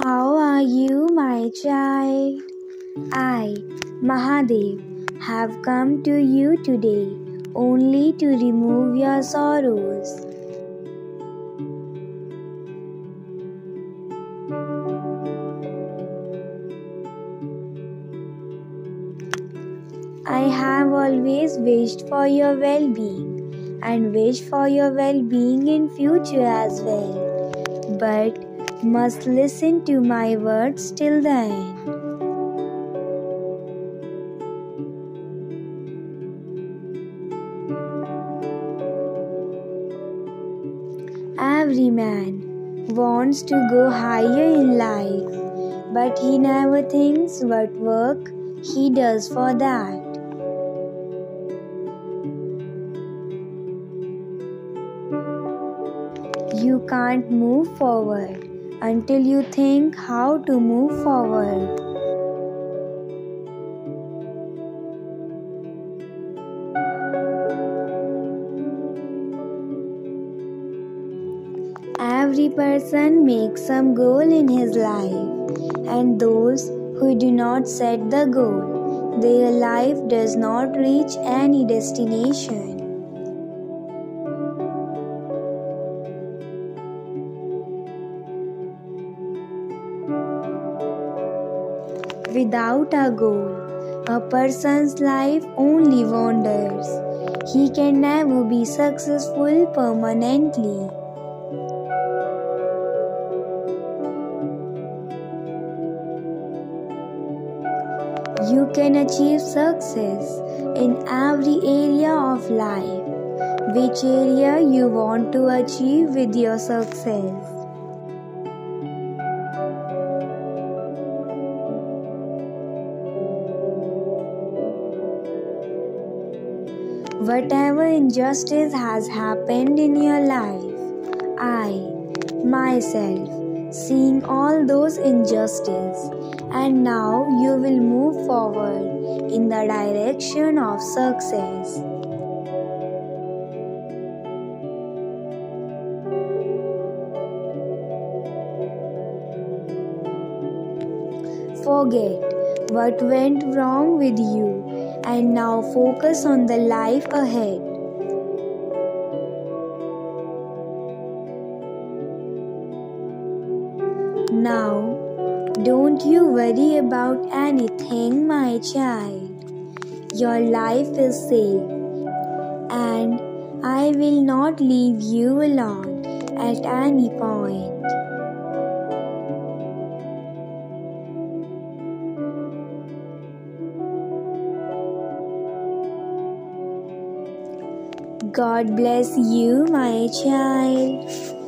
How are you, my child? I, Mahadev, have come to you today only to remove your sorrows. I have always wished for your well-being and wish for your well-being in future as well. But must listen to my words till the end. Every man wants to go higher in life, but he never thinks what work he does for that. You can't move forward until you think how to move forward. Every person makes some goal in his life, and those who do not set the goal, their life does not reach any destination. Without a goal, a person's life only wanders. He can never be successful permanently. You can achieve success in every area of life. Which area you want to achieve with your success? Whatever injustice has happened in your life, I, myself, seeing all those injustices, and now you will move forward in the direction of success. Forget what went wrong with you and now focus on the life ahead. Now, don't you worry about anything, my child. Your life is safe, and I will not leave you alone at any point. God bless you, my child.